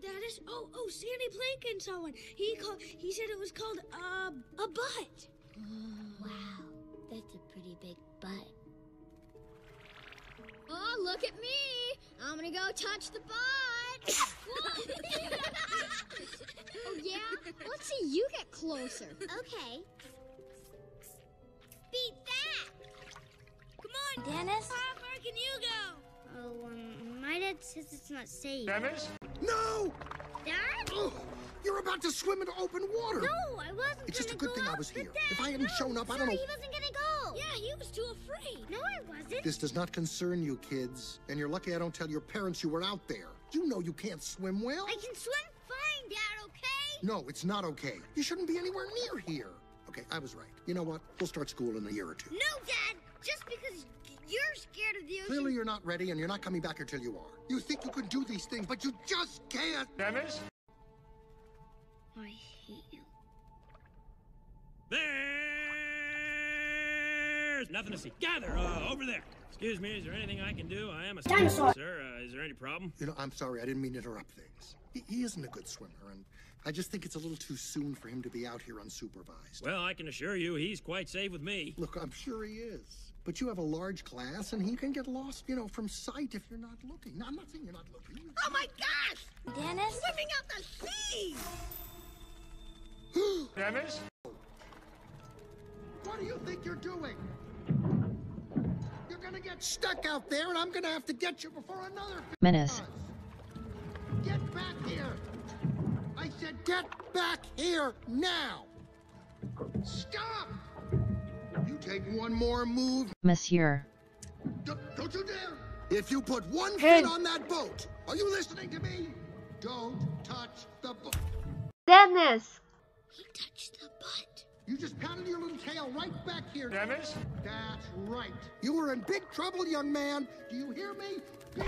Dennis. Oh, oh, Sandy Plankton saw one. He called. He said it was called uh, a butt. Wow, that's a pretty big butt. Oh, look at me! I'm gonna go touch the butt. oh yeah? Let's see you get closer. Okay. Beat that! Come on, Dennis? How far can you go? Oh, um, my dad says it's not safe. Dennis? Dad? Ugh, oh, you're about to swim into open water. No, I wasn't It's just a good thing I was here. Dad. If I hadn't No, shown up, I don't sorry, know- he wasn't gonna go. Yeah, he was too afraid. No, I wasn't. This does not concern you, kids. And you're lucky I don't tell your parents you were out there. You know you can't swim well. I can swim fine, Dad, okay? No, it's not okay. You shouldn't be anywhere near here. Okay, I was right. You know what? We'll start school in a year or two. No, Dad! Just because you're scared of the ocean. Clearly, you're not ready, and you're not coming back until you are. You think you can do these things, but you just can't. Dennis? I hate you. There's nothing to see. Gather uh, over there. Excuse me, is there anything I can do? I am a Dinosaur. Sir, uh, is there any problem? You know, I'm sorry. I didn't mean to interrupt things. He, he isn't a good swimmer, and I just think it's a little too soon for him to be out here unsupervised. Well, I can assure you he's quite safe with me. Look, I'm sure he is. But you have a large class, and he can get lost, you know, from sight if you're not looking. No, I'm not saying you're not looking. Oh my gosh! Dennis? Swimming out the sea! Dennis? What do you think you're doing? You're gonna get stuck out there, and I'm gonna have to get you before another fish Menace. does. Get back here! I said get back here now! Stop! You take one more move, Monsieur. D- don't you dare! If you put one Hey. foot on that boat, are you listening to me? Don't touch the boat. Dennis! You just pounded your little tail right back here. Dennis? That's right. You are in big trouble, young man. Do you hear me? Big-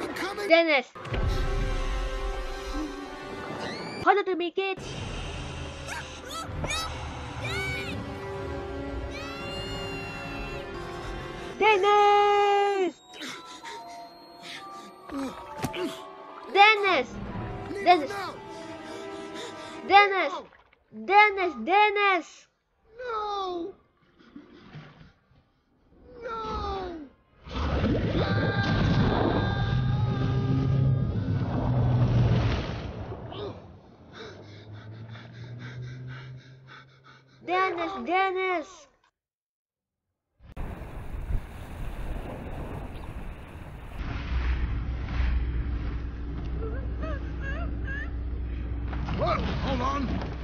I'm coming. Dennis! How did you make it? Dennis! Dennis! No! Dennis! Dennis! Dennis! No! No! Dennis! Dennis! On.